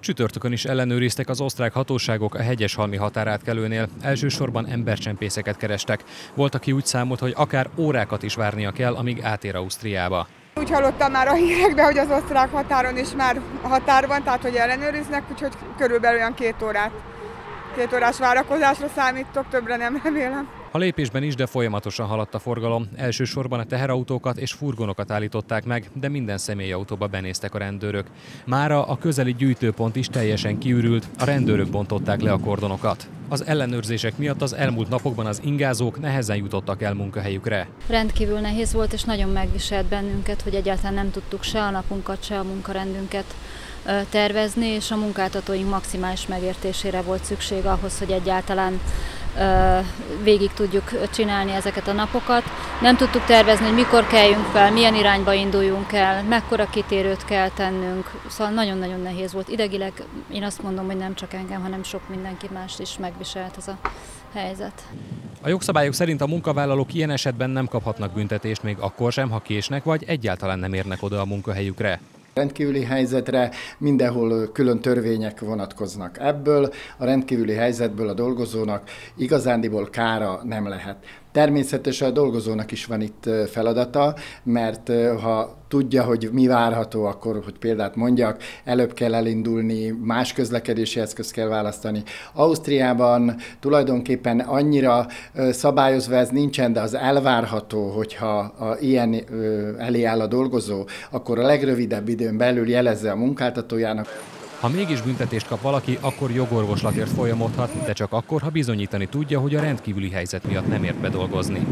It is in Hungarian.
Csütörtökön is ellenőriztek az osztrák hatóságok a hegyeshalmi határátkelőnél. Elsősorban embercsempészeket kerestek. Volt, aki úgy számolt, hogy akár órákat is várnia kell, amíg átér Ausztriába. Úgy hallottam már a hírekben, hogy az osztrák határon is már határ van, tehát hogy ellenőriznek, úgyhogy körülbelül olyan két órát. Két órás várakozásra számítok, többre nem remélem. A lépésben is, de folyamatosan haladt a forgalom. Elsősorban a teherautókat és furgonokat állították meg, de minden személyautóba benéztek a rendőrök. Mára a közeli gyűjtőpont is teljesen kiürült, a rendőrök bontották le a kordonokat. Az ellenőrzések miatt az elmúlt napokban az ingázók nehezen jutottak el munkahelyükre. Rendkívül nehéz volt, és nagyon megviselt bennünket, hogy egyáltalán nem tudtuk se a napunkat, se a munkarendünket tervezni, és a munkáltatóink maximális megértésére volt szükség ahhoz, hogy egyáltalán végig tudjuk csinálni ezeket a napokat. Nem tudtuk tervezni, hogy mikor kelljünk fel, milyen irányba induljunk el, mekkora kitérőt kell tennünk. Szóval nagyon-nagyon nehéz volt. Idegileg én azt mondom, hogy nem csak engem, hanem sok mindenki más is megviselt ez a helyzet. A jogszabályok szerint a munkavállalók ilyen esetben nem kaphatnak büntetést még akkor sem, ha késnek vagy egyáltalán nem érnek oda a munkahelyükre. Rendkívüli helyzetre mindenhol külön törvények vonatkoznak. Ebből a rendkívüli helyzetből a dolgozónak igazándiból kára nem lehet. Természetesen a dolgozónak is van itt feladata, mert ha tudja, hogy mi várható, akkor, hogy példát mondjak, előbb kell elindulni, más közlekedési eszköz kell választani. Ausztriában tulajdonképpen annyira szabályozva ez nincsen, de az elvárható, hogyha a, ilyen elé áll a dolgozó, akkor a legrövidebb időn belül jelezze a munkáltatójának. Ha mégis büntetést kap valaki, akkor jogorvoslatért folyamodhat, de csak akkor, ha bizonyítani tudja, hogy a rendkívüli helyzet miatt nem ért bedolgozni.